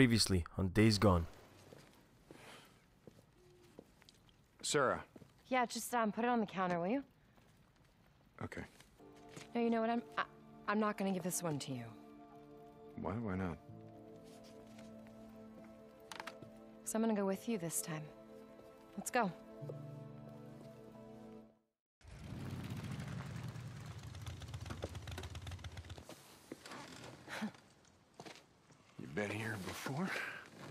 Previously on Days Gone. Sarah. Yeah, just um, put it on the counter, will you? Okay. No, you know what? I'm I, I'm not gonna give this one to you. Why? Why not? So I'm gonna go with you this time. Let's go. Been here before?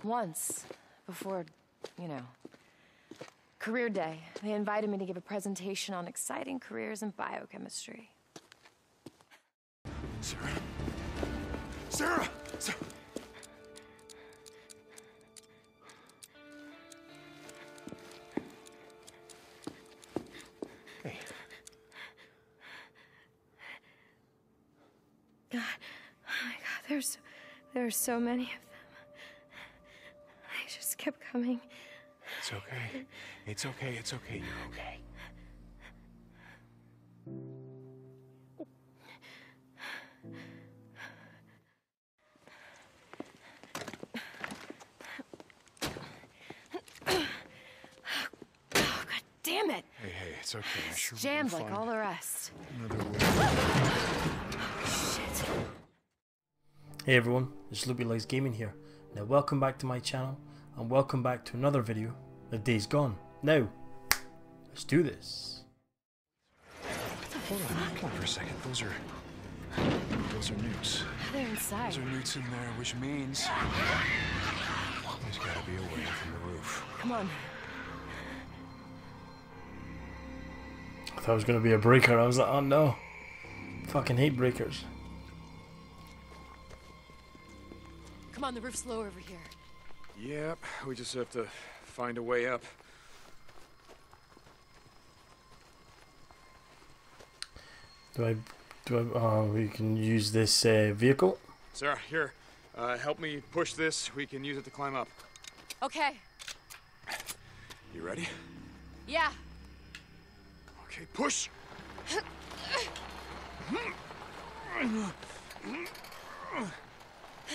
Once, before, you know, career day, they invited me to give a presentation on exciting careers in biochemistry. Sarah. Sarah. There are so many of them. I just kept coming. It's okay. It's okay. It's okay. You're okay. Oh, God damn it! Hey, hey, it's okay. I sure we'll Jammed like all the rest. Another way. Shit. Hey everyone, it's Loopylugs Gaming here. Now welcome back to my channel and welcome back to another video of Days Gone. Now, let's do this. Hold on. Come on for a second. Those are. Those are newts. They're inside. Those are newts in there, which means. There's gotta be a way from the roof. Come on. I thought it was going to be a breaker. I was like, oh no. Fucking hate breakers. Come on, the roof's low over here. Yep, we just have to find a way up. Do I, do I, oh, we can use this uh, vehicle. Sarah, here. Uh, help me push this. We can use it to climb up. Okay. You ready? Yeah. Okay, push!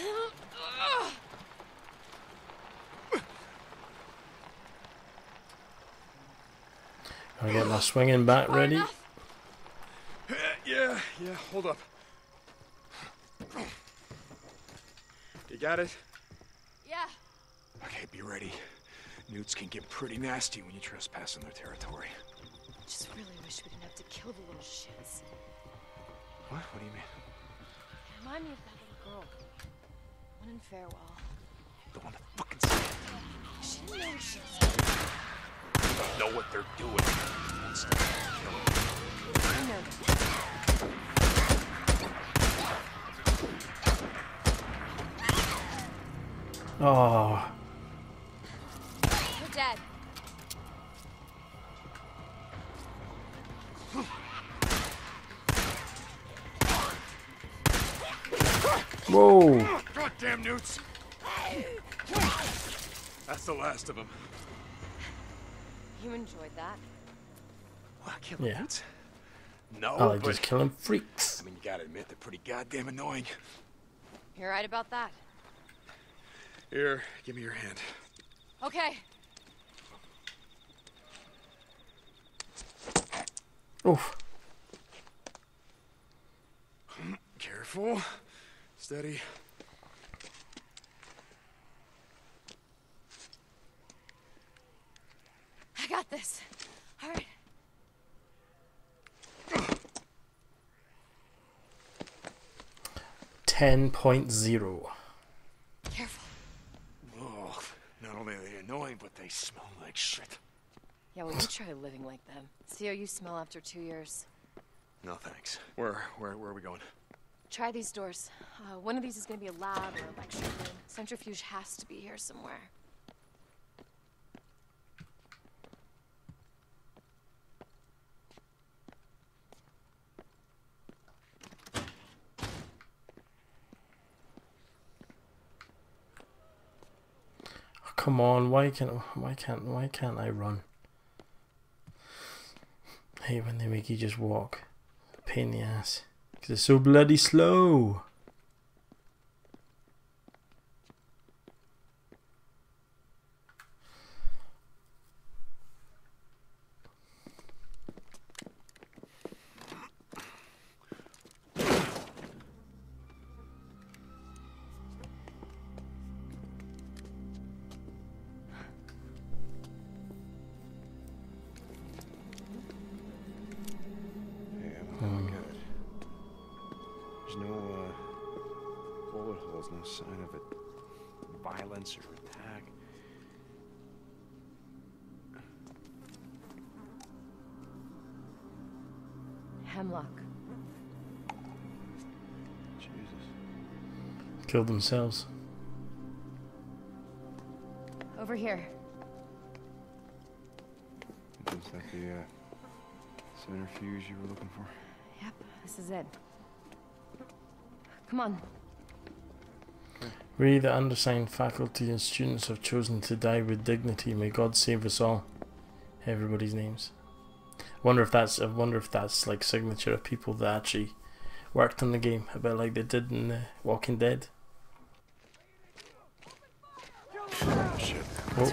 I get my swinging back ready. Yeah, yeah, hold up. You got it? Yeah. Okay, be ready. Newts can get pretty nasty when you trespass in their territory. Just really wish we didn't have to kill the little shits. What? What do you mean? They remind me of that little girl. One in Farewell. The one that fucking said oh, She didn't know what she was they don't know what they're doing. Let's kill them. I know. Oh, They're dead. whoa. Goddamn newts! That's the last of them. You enjoyed that. What, killing Yeah. newts? No, I like but just killing freaks. I mean, you gotta admit they're pretty goddamn annoying. You're right about that. Here, give me your hand. Okay. Oof. Careful. Steady. I got this. All right. Ten point zero. Careful. Oh, not only are they annoying, but they smell like shit. Yeah, well, you try living like them. See how you smell after two years. No thanks. Where, where, where are we going? Try these doors. Uh, one of these is going to be a lab or a lecture room. Centrifuge has to be here somewhere. Come on, why can't why can't why can't I run? I hate when they make you just walk. Pain in the ass. Because it's so bloody slow. Calls, no sign of it. Violence or attack. Hemlock. Jesus. Killed themselves. Over here. Is that the uh, centrifuge you were looking for? Yep, this is it. Come on. We, the undersigned faculty and students, have chosen to die with dignity. May God save us all. Everybody's names. Wonder if that's. I wonder if that's like signature of people that actually worked on the game, a bit like they did in uh, Walking Dead. Oh, shit. Oh,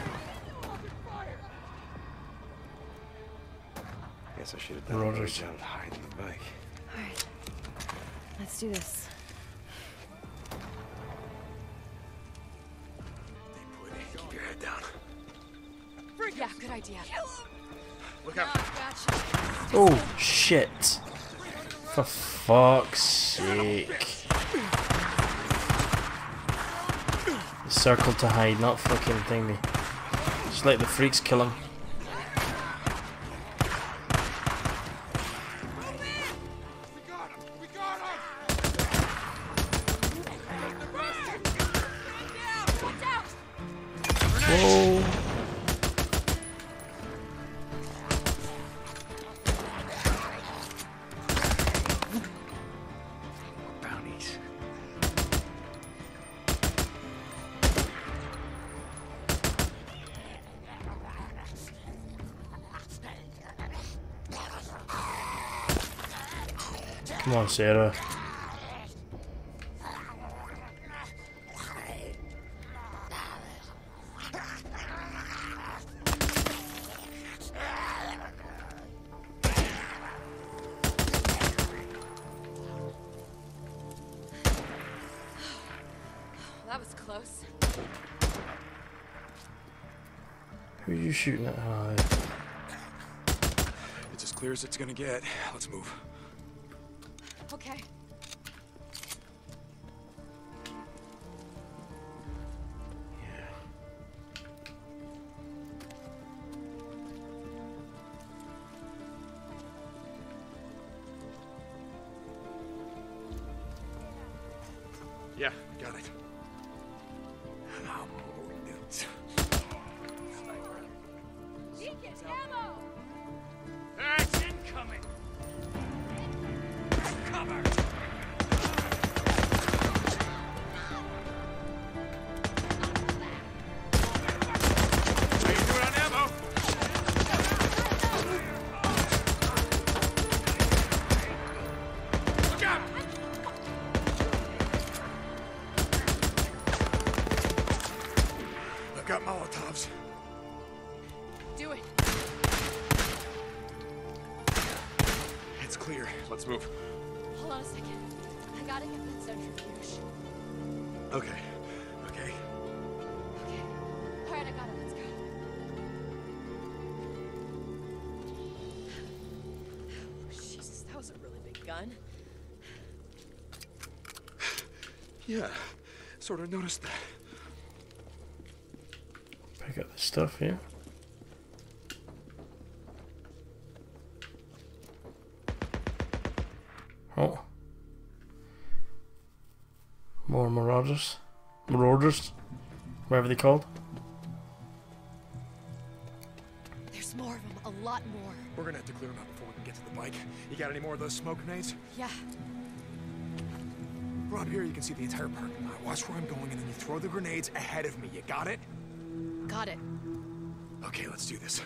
Guess I should have done a better Rogers. job hiding the bike. Alright. Let's do this. Yeah, good idea. Look out. Oh, oh shit! For fuck's sake! Circle to hide, not fucking thingy. Just let the freaks kill him. Come on, Sarah. That was close. Who are you shooting at? Oh, It's as clear as it's gonna get. Let's move. Got it. I've got Molotovs. Do it. It's clear. Let's move. Hold on a second. I gotta get that centrifuge. Okay. Okay. Okay. Alright, I got it. Let's go. Oh, Jesus, that was a really big gun. Yeah. Sort of noticed that. Pick got this stuff here. Oh. More marauders. Marauders. Whatever they called. There's more of them. A lot more. We're gonna have to clear them out before we can get to the bike. You got any more of those smoke grenades? Yeah. From up here, you can see the entire parking lot. Watch where I'm going, and then you throw the grenades ahead of me. You got it? Got it. Okay, let's do this.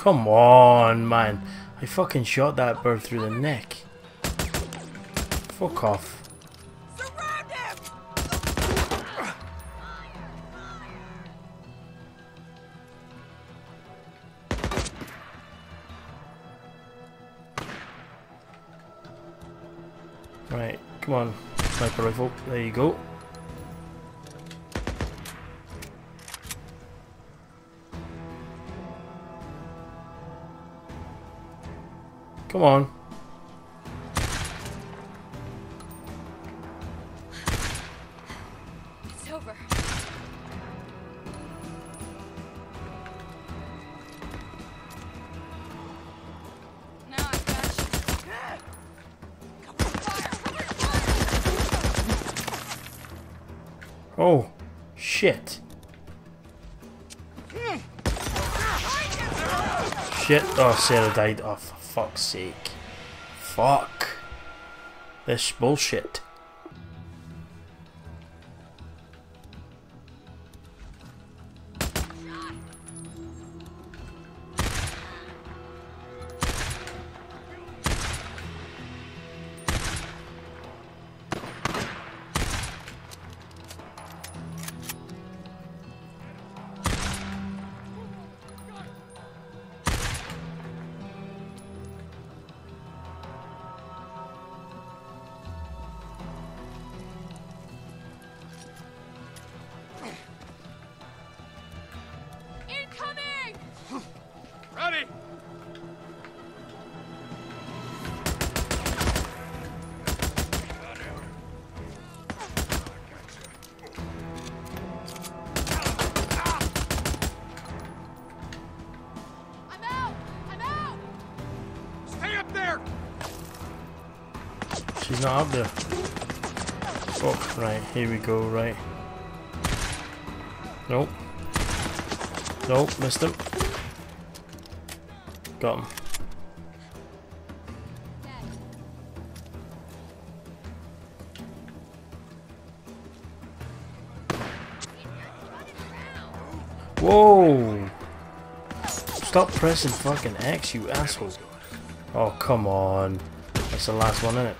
Come on, man. I fucking shot that bird through the neck. Fuck off. Right, come on. Sniper rifle. There you go. Come on. It's over. Now I got you. Oh, shit. Shit. Oh, Sarah died. Oh, fuck's sake. Fuck. This bullshit. Up there. Fuck. Right, here we go, right. Nope. Nope, missed him. Got him. Whoa! Stop pressing fucking X, you asshole. Oh, come on. That's the last one, isn't it?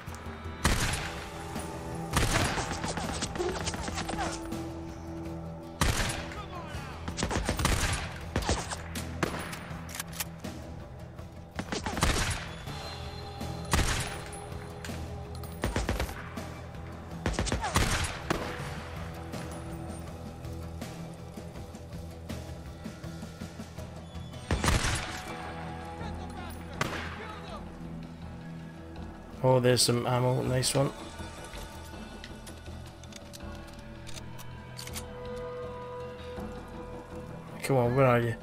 Oh, there's some ammo. Nice one. Come on, where are you?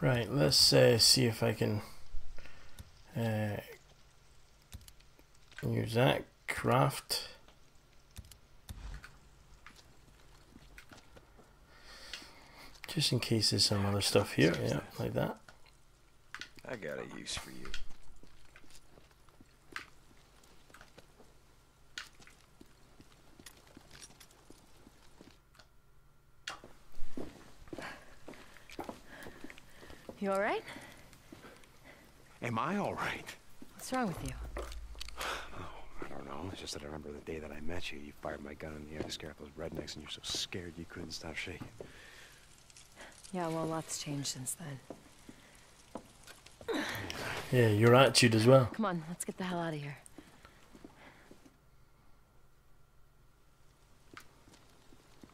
Right, let's uh, see if I can uh, use that. Craft. Just in case there's some other stuff here. Yeah, like that. I got a use for you. You alright? Am I all right? What's wrong with you? I don't know. It's just that I remember the day that I met you. You fired my gun in the air to scare off those rednecks, and you're so scared you couldn't stop shaking. Yeah, well, lots changed since then. Yeah, your attitude as well. Come on, let's get the hell out of here.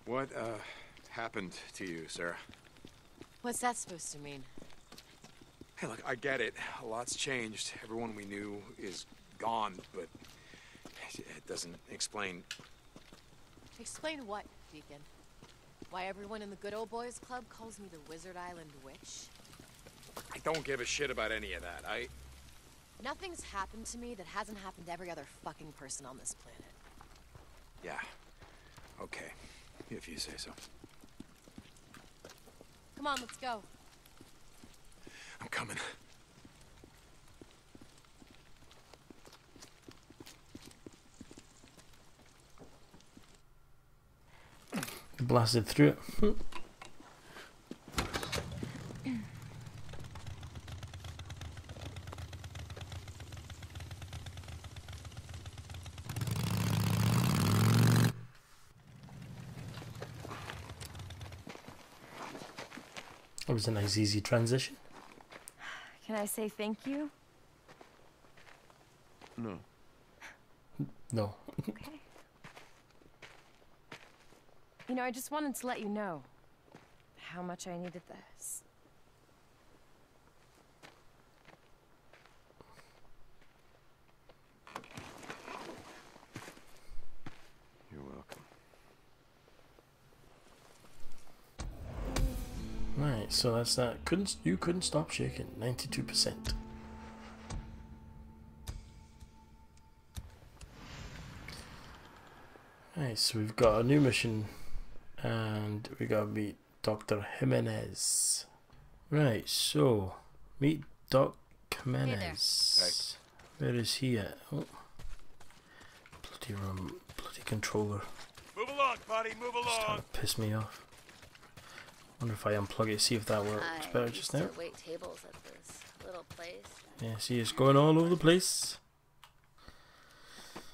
What, uh, happened to you, Sarah? What's that supposed to mean? Hey, look, I get it. A lot's changed. Everyone we knew is gone, but it doesn't explain. Explain what, Deacon? Why everyone in the Good Old Boys Club calls me the Wizard Island Witch? I don't give a shit about any of that. I. Nothing's happened to me that hasn't happened to every other fucking person on this planet. Yeah. Okay. If you say so. Come on, let's go. I'm coming. Blasted through it. That was a nice easy transition. Can I say thank you? No. No. Okay. You know, I just wanted to let you know how much I needed this. You're welcome. Right, so that's that. Couldn't you couldn't stop shaking? Ninety-two percent. Right, so we've got a new mission, and we gotta meet Doctor Jimenez. Right, so meet Doc Jimenez. Where is he at? Oh, bloody rum, bloody controller. Move along, buddy. Move It's along. starting to piss me off. Wonder if I unplug it, see if that works I better just to now. wait tables at this little place. Yeah, see, it's going all over the place.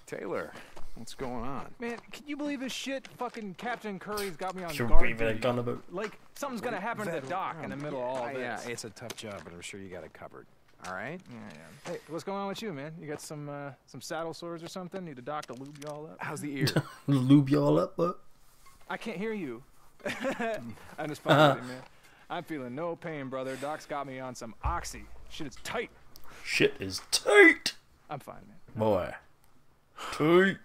Taylor, what's going on? Man, can you believe this shit? Fucking Captain Curry's got me on You're guard waving a duty. gun about. Like, something's gonna happen to the dock in the middle of all this. Yeah, it's a tough job, but I'm sure you got it covered. All right? Yeah, yeah. Hey, what's going on with you, man? You got some uh, some saddle sores or something? Need a doc to lube you all up? How's the ear? Lube you all up, but I can't hear you. I'm just fucking with you, man. I'm feeling no pain, brother. Doc's got me on some oxy. Shit is tight. shit is tight, I'm fine, man. boy. Tight.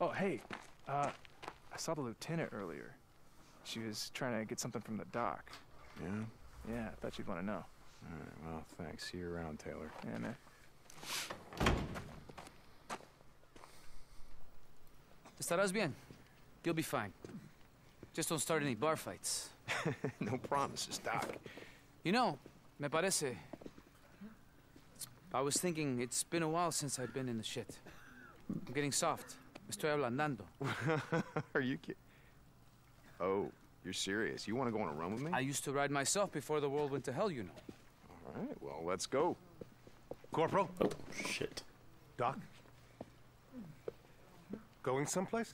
Oh, hey, uh, I saw the lieutenant earlier. She was trying to get something from the doc. yeah? Yeah, I thought you'd want to know. All right, well, thanks. See you around, Taylor. Yeah, man. Estarás bien. You'll be fine. Just don't start any bar fights. no promises, Doc. You know, me parece. It's- I was thinking it's been a while since I've been in the shit. I'm getting soft. Me estoy ablandando. Are you kidding? Oh, you're serious? You want to go on a run with me? I used to ride myself before the world went to hell, you know. All right, well, let's go. Corporal, Oh shit. Doc. Going someplace?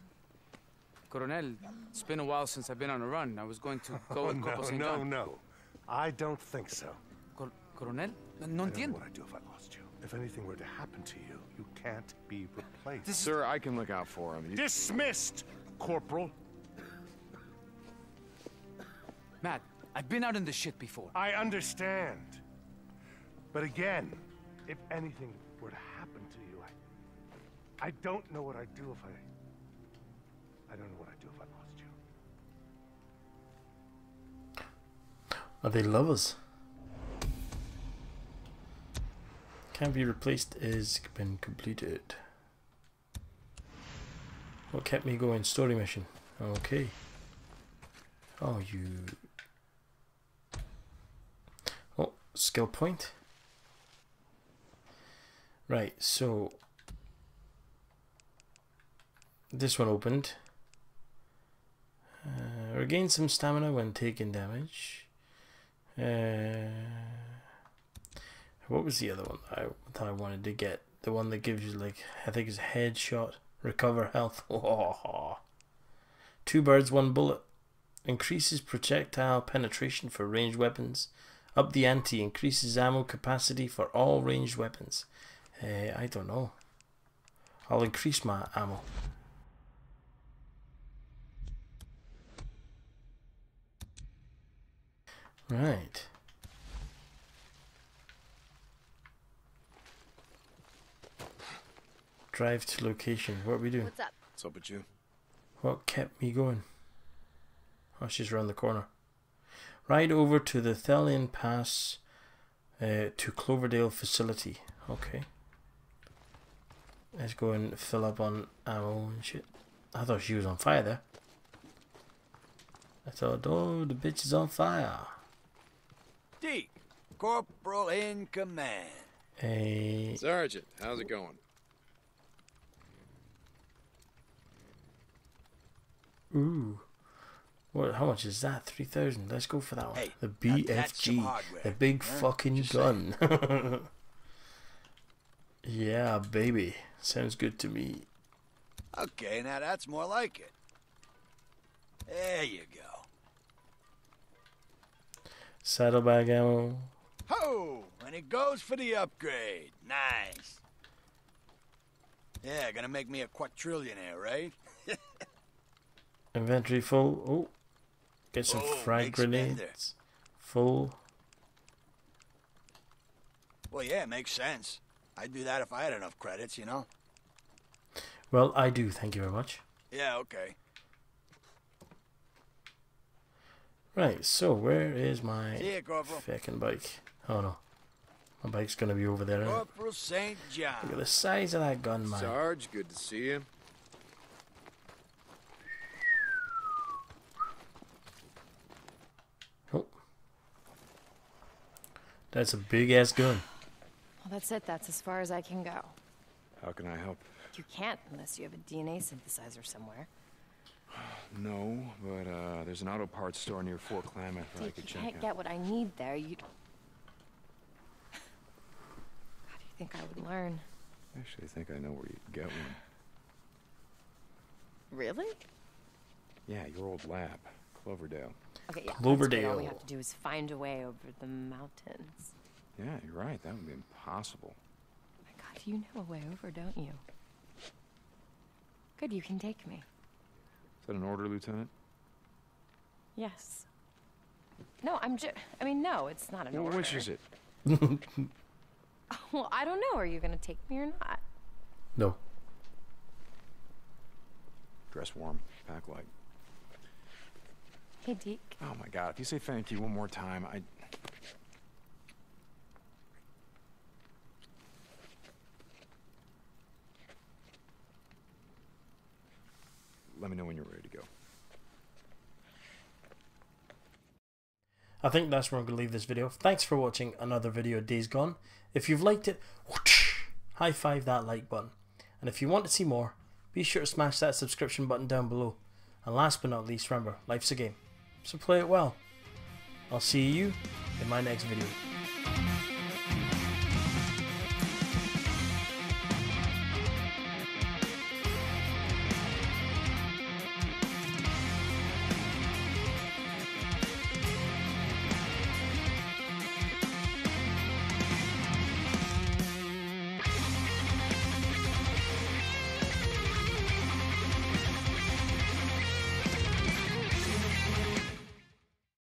Coronel, it's been a while since I've been on a run. I was going to go Oh, with no, Corporal St. no, no. I don't think so. Cor- Coronel? No I don't know entiendo. what I'd do if I lost you. If anything were to happen to you, you can't be replaced. Sir, I can look out for him. You- Dismissed, Corporal. Matt, I've been out in the shit before. I understand. But again, if anything were to happen to you, I, I don't know what I'd do if I. I don't know what I'd do if I lost you. Are they lovers? Can't be replaced is been completed. What kept me going? Story mission. Okay. Oh, you. Oh, skill point. Right, so. This one opened. Regain some stamina when taking damage. Uh, what was the other one I, that I wanted to get? The one that gives you like I think it's headshot, recover health. Two birds, one bullet. Increases projectile penetration for ranged weapons. Up the ante increases ammo capacity for all ranged weapons. Uh, I don't know. I'll increase my ammo. Right. Drive to location. What are we doing? What's up? What's up with you? What kept me going? Oh, she's around the corner. Ride over to the Thelian Pass uh, to Cloverdale facility. Okay. Let's go and fill up on ammo and shit. I thought she was on fire there. I thought, oh, the bitch is on fire. Deke, corporal in command. Hey, Sergeant, how's it going? ooh. What? How much is that? Three thousand. Let's go for that one. Hey, the now that's some BFG, the big huh? fucking Just gun. yeah, baby. Sounds good to me. Okay, now that's more like it. There you go. Saddlebag ammo. Ho! And it goes for the upgrade. Nice. Yeah, gonna make me a quadrillionaire, right? Inventory full. Oh, get some Oh, frag spender. grenades. Full. Well, yeah, it makes sense. I'd do that if I had enough credits, you know? Well, I do. Thank you very much. Yeah, okay. Right. So where is my See ya, Corporal. fucking bike? Oh no, my bike's gonna be over there. isn't it? Corporal St. Look at the size of that gun, man. Sarge, good to see you. Oh. That's a big ass gun. Well, that's it. That's as far as I can go. How can I help? You can't unless you have a DNA synthesizer somewhere. No, but uh, there's an auto parts store near Fort Klamath that I could you check can't out. get what I need there, you. How do you think I would learn? I actually think I know where you'd get one. Really? Yeah, your old lab, Cloverdale. Okay, yeah. good. All we have to do is find a way over the mountains. Yeah, you're right. That would be impossible. My God, you know a way over, don't you? Good, you can take me. Is that an order, Lieutenant? Yes. No, I'm just. I mean, no, it's not an Well, order. which is it? Well, I don't know. Are you gonna take me or not? No. Dress warm, pack light. Hey, Deke. Oh my god, if you say thank you one more time, I. Let me know when you're ready to go. I think that's where I'm going to leave this video. Thanks for watching another video of Days Gone. If you've liked it, high five that like button. And if you want to see more, be sure to smash that subscription button down below. And last but not least, remember, life's a game. So play it well. I'll see you in my next video.